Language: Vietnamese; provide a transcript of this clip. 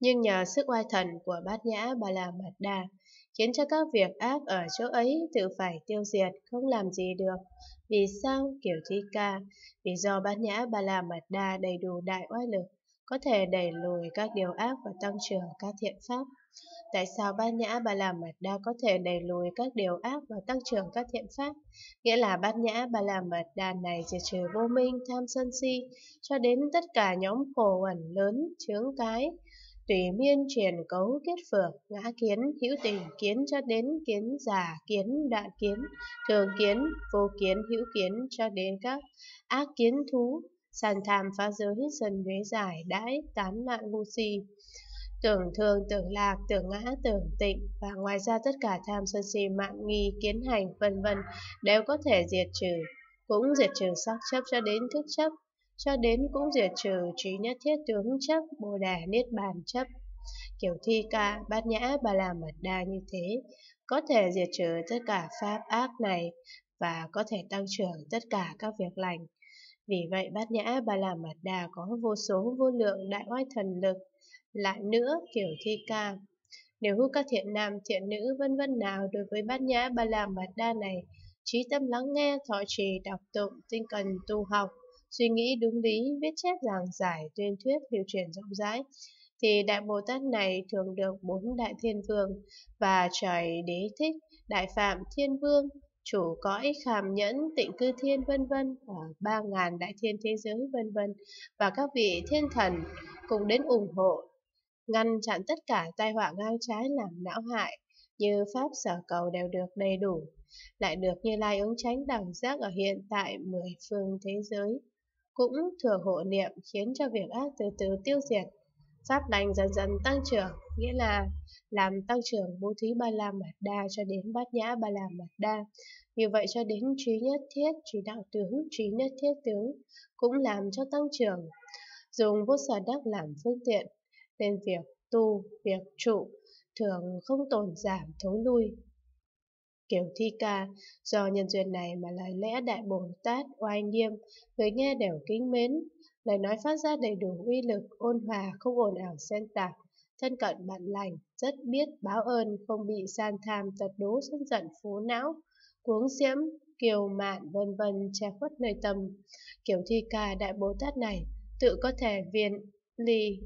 Nhưng nhờ sức oai thần của bát nhã Bà La Mật Đa, khiến cho các việc ác ở chỗ ấy tự phải tiêu diệt, không làm gì được. Vì sao? Kiểu thi ca, vì do bát nhã Bà La Mật Đa đầy đủ đại oai lực, có thể đẩy lùi các điều ác và tăng trưởng các thiện pháp. Tại sao bát nhã Bà La Mật Đa có thể đẩy lùi các điều ác và tăng trưởng các thiện pháp? Nghĩa là bát nhã Bà La Mật Đa này diệt trừ vô minh, tham sân si, cho đến tất cả nhóm khổ ẩn lớn, chướng cái, tùy miên truyền cấu kết phược, ngã kiến, hữu tình kiến cho đến kiến giả, kiến đoạn kiến, thường kiến, vô kiến, hữu kiến cho đến các ác kiến thú, sàn tham phá giới, dần huế giải, đãi, tán loạn ngu si. Tưởng thường, tưởng lạc, tưởng ngã, tưởng tịnh. Và ngoài ra tất cả tham sân si mạng nghi, kiến hành, vân vân đều có thể diệt trừ, cũng diệt trừ sắc chấp cho đến thức chấp, cho đến cũng diệt trừ trí nhất thiết tướng chấp, bồ đề niết bàn chấp. Kiểu thi ca, bát nhã, bà la mật đa như thế, có thể diệt trừ tất cả pháp ác này và có thể tăng trưởng tất cả các việc lành. Vì vậy bát nhã bà la mật đà có vô số vô lượng đại oai thần lực lại nữa, kiểu thi ca. Nếu hữu các thiện nam, thiện nữ vân vân nào đối với bát nhã ba la mật đa này, trí tâm lắng nghe, thọ trì, đọc tụng, tinh cần tu học, suy nghĩ đúng lý, viết chép giảng giải, tuyên thuyết, lưu truyền rộng rãi, thì Đại Bồ Tát này thường được bốn Đại Thiên Vương và trời đế thích, Đại Phạm Thiên Vương, chủ cõi khảm nhẫn tịnh cư thiên vân vân ở ba ngàn đại thiên thế giới vân vân và các vị thiên thần cùng đến ủng hộ ngăn chặn tất cả tai họa ngang trái làm não hại, như pháp sở cầu đều được đầy đủ, lại được như lai ứng tránh đẳng giác ở hiện tại mười phương thế giới. Cũng thừa hộ niệm khiến cho việc ác từ từ tiêu diệt, pháp lành dần dần tăng trưởng, nghĩa là làm tăng trưởng bố thí ba la mật đa cho đến bát nhã ba la mật đa. Như vậy cho đến trí nhất thiết, trí đạo tướng, trí nhất thiết tướng cũng làm cho tăng trưởng. Dùng vô sở đắc làm phương tiện, nên việc tu, việc trụ thường không tồn giảm thối lui. Kiểu thi ca, do nhân duyên này mà lời lẽ Đại Bồ Tát oai nghiêm, người nghe đều kính mến, lời nói phát ra đầy đủ uy lực, ôn hòa, không ồn ào xen tạp, thân cận bạn lành, rất biết báo ơn, không bị san tham tật đố sân giận phú não, cuống xiễm, kiều mạn vân vân che khuất nơi tâm. Kiểu thi ca Đại Bồ Tát này tự có thể viện ly